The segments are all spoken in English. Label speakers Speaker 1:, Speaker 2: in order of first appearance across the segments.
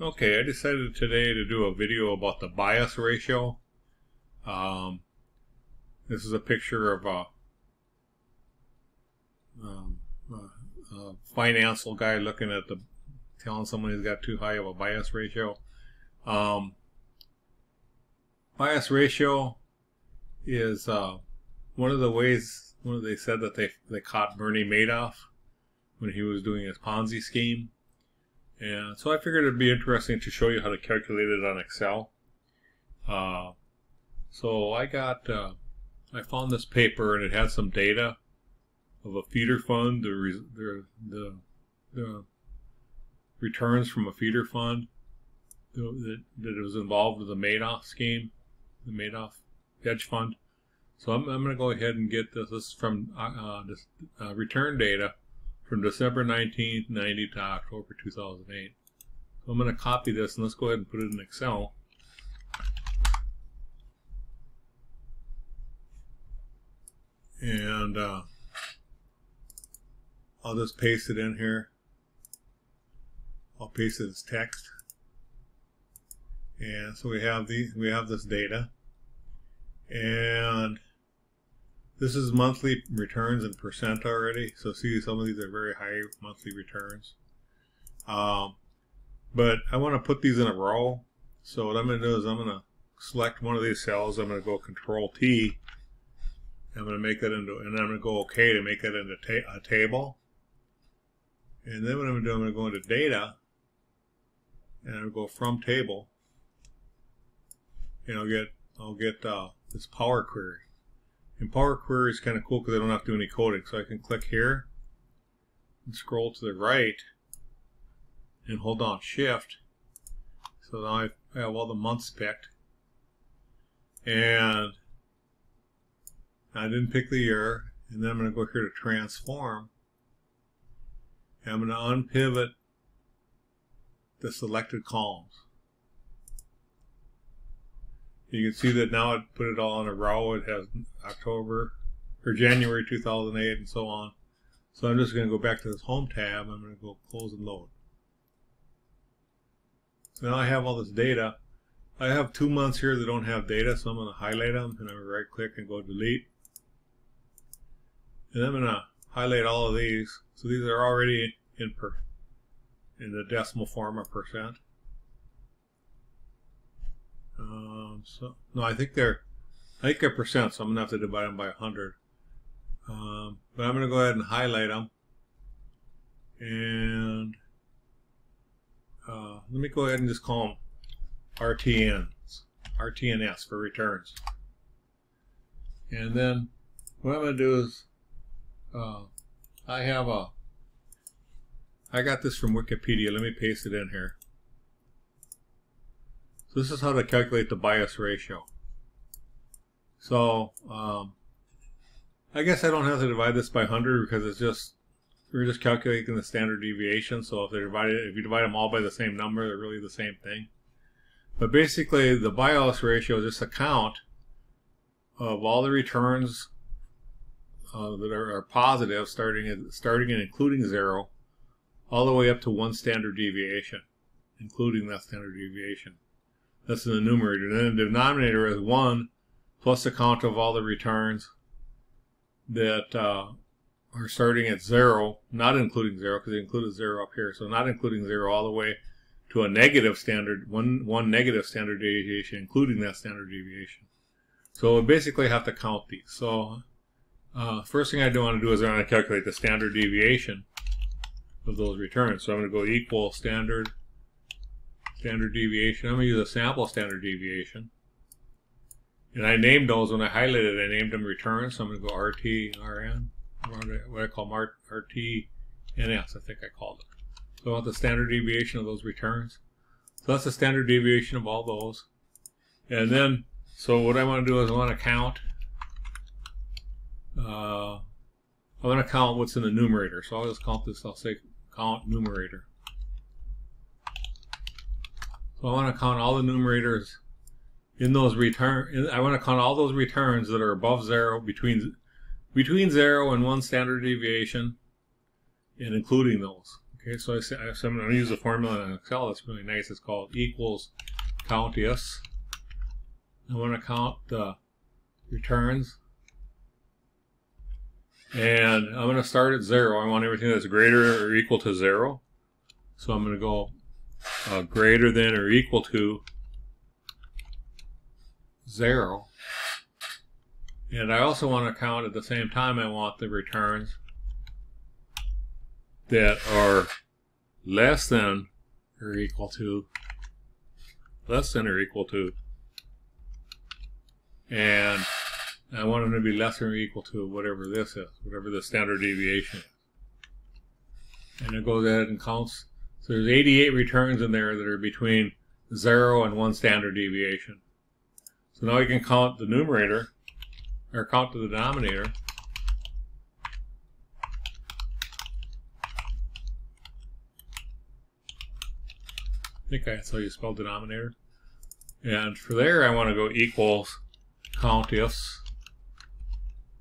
Speaker 1: Okay, I decided today to do a video about the bias ratio. Um, this is a picture of a, um, a, a financial guy looking at the, telling someone he's got too high of a bias ratio. Um, bias ratio is uh, one of the ways, one of they said that they, they caught Bernie Madoff when he was doing his Ponzi scheme. And so I figured it'd be interesting to show you how to calculate it on Excel. Uh, so I got, uh, I found this paper and it had some data of a feeder fund, the, the, the, the returns from a feeder fund that, that was involved with the Madoff scheme, the Madoff hedge fund. So I'm, I'm going to go ahead and get this, this from uh, uh this uh, return data from December 1990 to October 2008. So I'm going to copy this and let's go ahead and put it in Excel. And uh, I'll just paste it in here. I'll paste it as text. And so we have the we have this data. And this is monthly returns in percent already. So see, some of these are very high monthly returns. Um, but I want to put these in a row. So what I'm going to do is I'm going to select one of these cells. I'm going to go Control T. I'm going to make that into, and I'm going to go OK to make that into ta a table. And then what I'm going to do, I'm going to go into Data, and I'll go From Table, and I'll get I'll get uh, this Power Query. And Power Query is kind of cool because I don't have to do any coding. So I can click here and scroll to the right and hold down Shift. So now I have all the months picked. And I didn't pick the year. And then I'm going to go here to Transform. And I'm going to unpivot the selected columns. You can see that now it put it all in a row. It has October or January 2008 and so on. So I'm just going to go back to this home tab. I'm going to go close and load. Now I have all this data. I have two months here that don't have data, so I'm going to highlight them and I'm going to right click and go delete. And I'm going to highlight all of these. So these are already in per in the decimal form of percent. Um, so no, I think they're I think they're percent, so I'm gonna have to divide them by 100. Um, but I'm gonna go ahead and highlight them, and uh, let me go ahead and just call them RTNs, RTNS for returns. And then what I'm gonna do is uh, I have a I got this from Wikipedia. Let me paste it in here. So this is how to calculate the bias ratio. So um, I guess I don't have to divide this by 100 because it's just we're just calculating the standard deviation. So if they divide if you divide them all by the same number, they're really the same thing. But basically, the bias ratio is just a count of all the returns uh, that are, are positive, starting starting and including zero, all the way up to one standard deviation, including that standard deviation. That's in the numerator. Then the denominator is 1 plus the count of all the returns that uh, are starting at 0, not including 0, because they included 0 up here. So not including 0 all the way to a negative standard, one, one negative standard deviation, including that standard deviation. So we basically have to count these. So uh, first thing I do want to do is I want to calculate the standard deviation of those returns. So I'm going to go equal standard standard deviation. I'm going to use a sample standard deviation. And I named those when I highlighted, I named them returns. So I'm going to go RT, RN, what I call RTNS, I think I called it. So I want the standard deviation of those returns. So that's the standard deviation of all those. And then, so what I want to do is I want to count. Uh, I want to count what's in the numerator. So I'll just count this. I'll say count numerator. So I want to count all the numerators in those return. I want to count all those returns that are above zero, between between zero and one standard deviation, and including those. Okay, so, I say, so I'm going to use a formula in Excel that's really nice. It's called equals count ifs. I want to count the returns. And I'm going to start at zero. I want everything that's greater or equal to zero. So I'm going to go uh, greater than or equal to zero. And I also want to count at the same time I want the returns that are less than or equal to less than or equal to and I want them to be less than or equal to whatever this is, whatever the standard deviation is. And it goes ahead and counts. So there's 88 returns in there that are between 0 and 1 standard deviation. So now we can count the numerator, or count to the denominator. I think that's how you spell denominator. And for there, I want to go equals count ifs,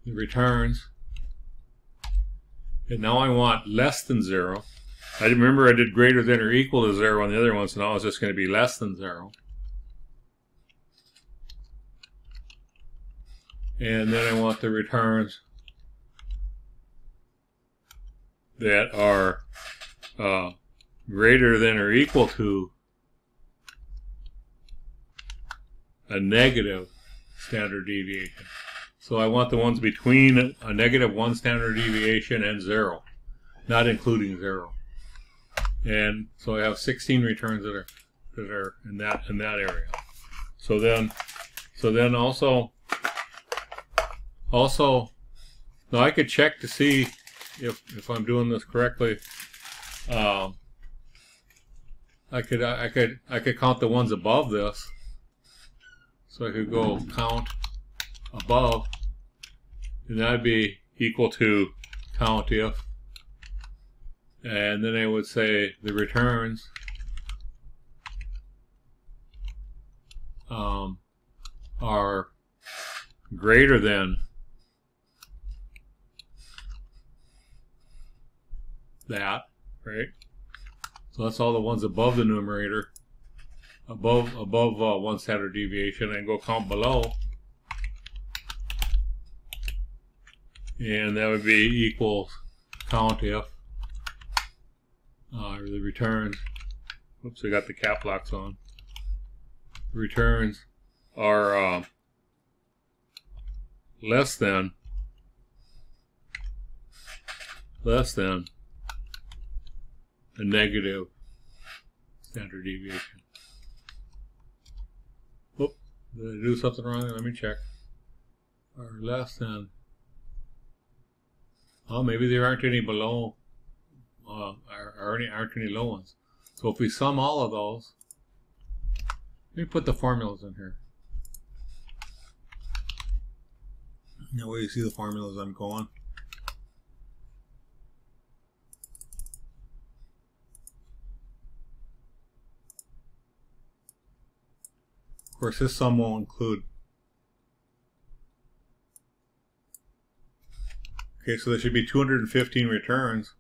Speaker 1: the returns. And now I want less than zero. I remember I did greater than or equal to zero on the other one, so now it's just going to be less than zero. And then I want the returns that are uh, greater than or equal to a negative standard deviation. So I want the ones between a negative one standard deviation and zero, not including zero. And so I have 16 returns that are that are in that in that area. So then, so then also, also, now I could check to see if if I'm doing this correctly. Um, I could I could I could count the ones above this so I could go count above, and that'd be equal to count if, and then I would say the returns um, are greater than that, right? So that's all the ones above the numerator above above uh, one standard deviation and go count below and that would be equal count if uh, the returns oops I got the cap locks on The returns are uh, less than less than a negative standard deviation did I do something wrong? Let me check. Or less than. Oh, maybe there aren't any below. Any, aren't any low ones. So if we sum all of those, let me put the formulas in here. That way you see the formulas I'm going. Of course, this sum will include. Okay, so there should be 215 returns.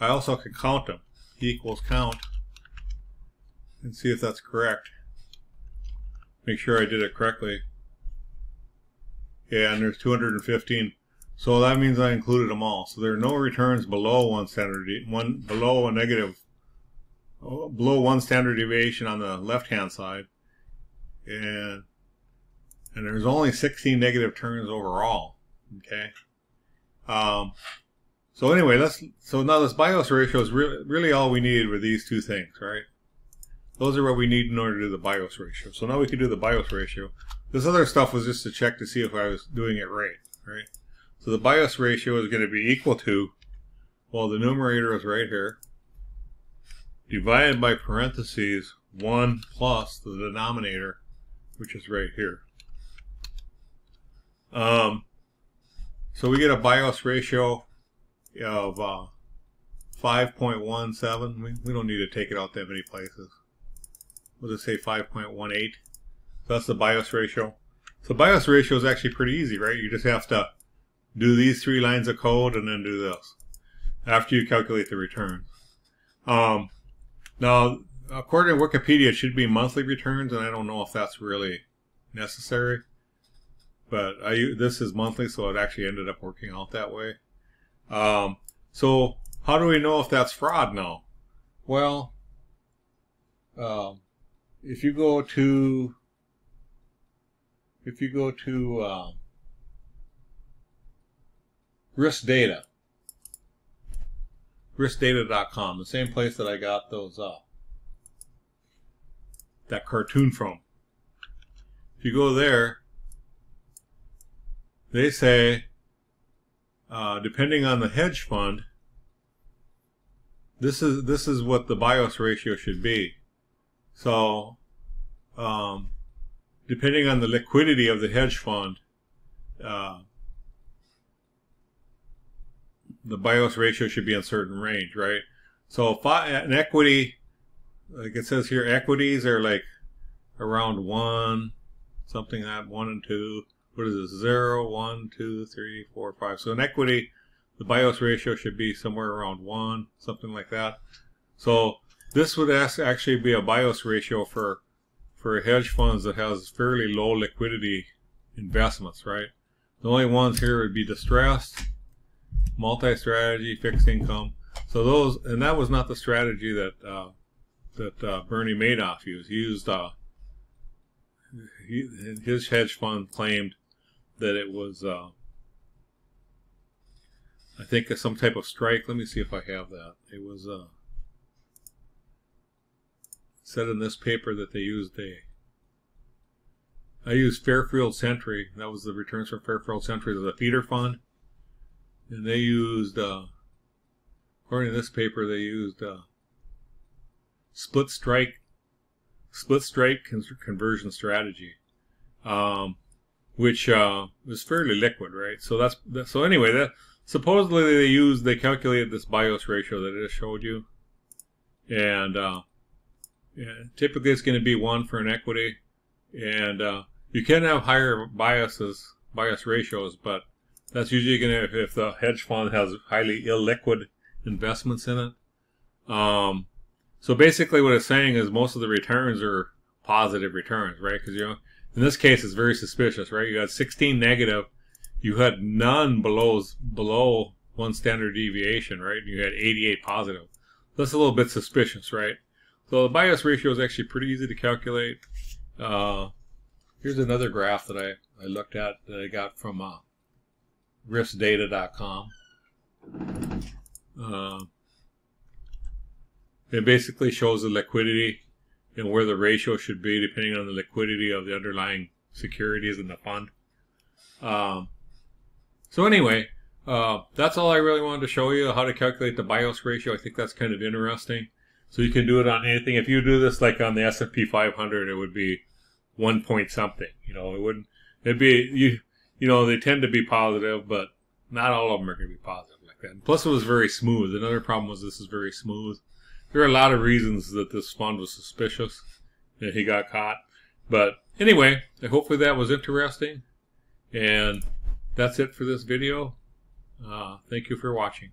Speaker 1: I also can count them. equals count and see if that's correct. Make sure I did it correctly. Yeah, and there's 215. So that means I included them all. So there are no returns below one standard, one below a negative, below one standard deviation on the left-hand side, and and there's only 16 negative turns overall. Okay. Um, so anyway, let's so now this bias ratio is really really all we needed were these two things, right? Those are what we need in order to do the bias ratio. So now we can do the bias ratio. This other stuff was just to check to see if I was doing it right, right? So the bias ratio is going to be equal to, well, the numerator is right here, divided by parentheses 1 plus the denominator which is right here. Um, so we get a bias ratio of uh, 5.17. We, we don't need to take it out that many places. We'll just say 5.18. So that's the bias ratio. So bias ratio is actually pretty easy, right? You just have to do these three lines of code and then do this after you calculate the return. Um, now, according to Wikipedia, it should be monthly returns, and I don't know if that's really necessary. But I this is monthly, so it actually ended up working out that way. Um, so how do we know if that's fraud now? Well, um, if you go to if you go to um, risk data riskdata.com the same place that i got those uh, that cartoon from if you go there they say uh, depending on the hedge fund this is this is what the bias ratio should be so um, depending on the liquidity of the hedge fund, uh, the bias ratio should be in a certain range, right? So if I, an equity, like it says here, equities are like around one, something like one and two. What is this? Zero, one, two, three, four, five. So in equity, the bias ratio should be somewhere around one, something like that. So this would actually be a bias ratio for for hedge funds that has fairly low liquidity investments, right? The only ones here would be distressed, multi-strategy, fixed income. So those, and that was not the strategy that uh, that uh, Bernie Madoff used. He used uh, he, his hedge fund claimed that it was, uh, I think, some type of strike. Let me see if I have that. It was. Uh, said in this paper that they used a I used Fairfield Sentry. That was the returns from Fairfield Sentry as a feeder fund. And they used, uh, according to this paper, they used uh, split strike, split strike conversion strategy, um, which uh, was fairly liquid, right? So that's so anyway. That supposedly they used they calculated this bias ratio that I just showed you, and uh, yeah, typically it's going to be one for an equity, and uh, you can have higher biases, bias ratios, but that's usually going to if, if the hedge fund has highly illiquid investments in it. Um, so basically, what it's saying is most of the returns are positive returns, right? Because you know, in this case, it's very suspicious, right? You had 16 negative, you had none below below one standard deviation, right? You had 88 positive. That's a little bit suspicious, right? So the bias ratio is actually pretty easy to calculate. Uh, here's another graph that I, I looked at that I got from uh, riskdata.com. Uh, it basically shows the liquidity and where the ratio should be depending on the liquidity of the underlying securities in the fund. Um, so anyway, uh, that's all I really wanted to show you, how to calculate the bias ratio. I think that's kind of interesting. So you can do it on anything. If you do this like on the S&P 500, it would be one point something. You know, it wouldn't. It'd be you. You know, they tend to be positive, but not all of them are going to be positive like that. And plus, it was very smooth. Another problem was this is very smooth. There are a lot of reasons that this fund was suspicious that he got caught. But anyway, hopefully that was interesting. And that's it for this video. Uh, thank you for watching.